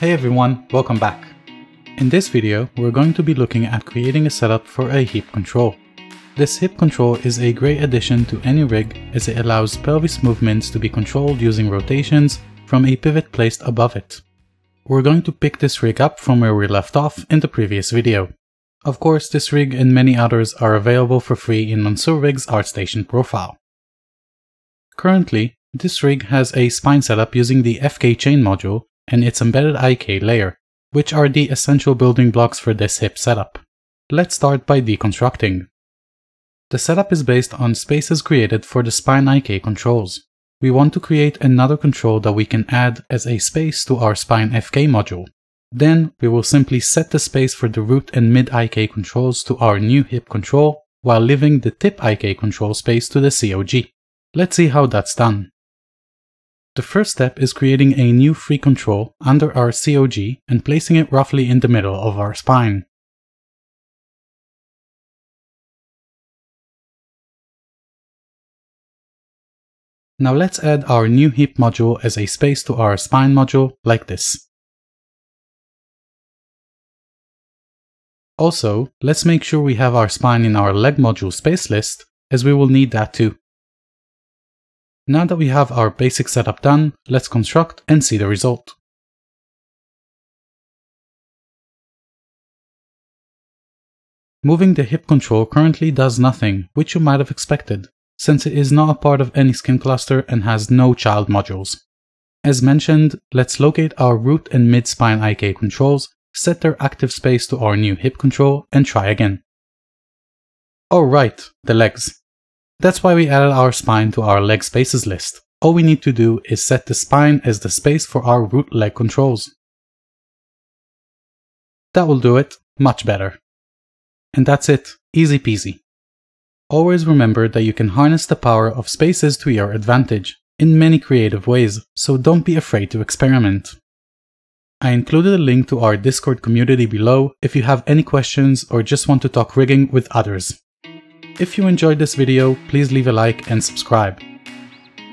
Hey everyone, welcome back. In this video, we're going to be looking at creating a setup for a hip control. This hip control is a great addition to any rig as it allows pelvis movements to be controlled using rotations from a pivot placed above it. We're going to pick this rig up from where we left off in the previous video. Of course, this rig and many others are available for free in Mansur Rig's ArtStation profile. Currently, this rig has a spine setup using the FK chain module and its embedded IK layer, which are the essential building blocks for this hip setup. Let's start by deconstructing. The setup is based on spaces created for the spine IK controls. We want to create another control that we can add as a space to our spine FK module. Then we will simply set the space for the root and mid IK controls to our new hip control while leaving the tip IK control space to the COG. Let's see how that's done. The first step is creating a new free control under our COG and placing it roughly in the middle of our spine. Now let's add our new hip module as a space to our spine module like this. Also, let's make sure we have our spine in our leg module space list, as we will need that too. Now that we have our basic setup done, let's construct and see the result. Moving the hip control currently does nothing, which you might have expected, since it is not a part of any skin cluster and has no child modules. As mentioned, let's locate our root and mid spine IK controls, set their active space to our new hip control, and try again. Alright, the legs. That's why we added our spine to our leg spaces list. All we need to do is set the spine as the space for our root leg controls. That will do it much better. And that's it, easy peasy. Always remember that you can harness the power of spaces to your advantage in many creative ways, so don't be afraid to experiment. I included a link to our Discord community below if you have any questions or just want to talk rigging with others. If you enjoyed this video, please leave a like and subscribe.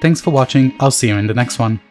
Thanks for watching, I'll see you in the next one.